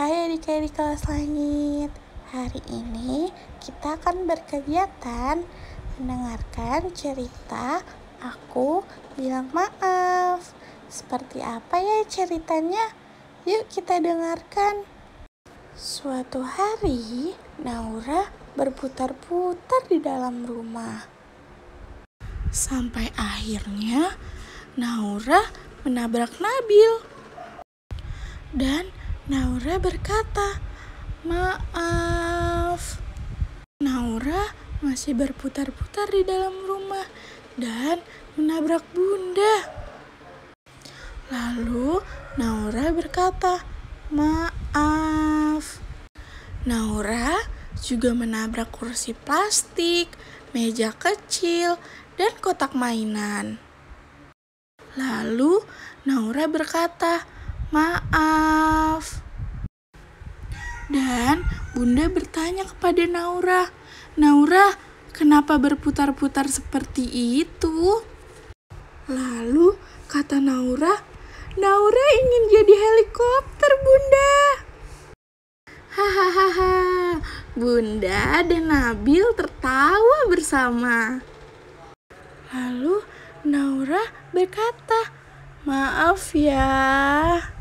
adik-adik kelas langit. Hari ini kita akan berkegiatan mendengarkan cerita Aku Bilang Maaf. Seperti apa ya ceritanya? Yuk kita dengarkan. Suatu hari, Naura berputar-putar di dalam rumah. Sampai akhirnya Naura menabrak Nabil. Dan Naura berkata, "Maaf." Naura masih berputar-putar di dalam rumah dan menabrak Bunda. Lalu Naura berkata, "Maaf." Naura juga menabrak kursi plastik, meja kecil, dan kotak mainan. Lalu Naura berkata, Maaf. Dan Bunda bertanya kepada Naura, "Naura, kenapa berputar-putar seperti itu?" Lalu kata Naura, "Naura ingin jadi helikopter, Bunda." Hahaha. Bunda dan Nabil tertawa bersama. Lalu Naura berkata, "Maaf ya."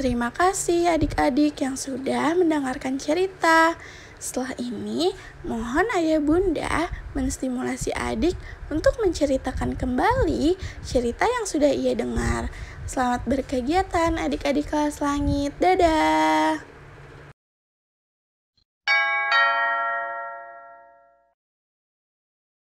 Terima kasih adik-adik yang sudah mendengarkan cerita. Setelah ini, mohon ayah bunda menstimulasi adik untuk menceritakan kembali cerita yang sudah ia dengar. Selamat berkegiatan adik-adik kelas langit. Dadah.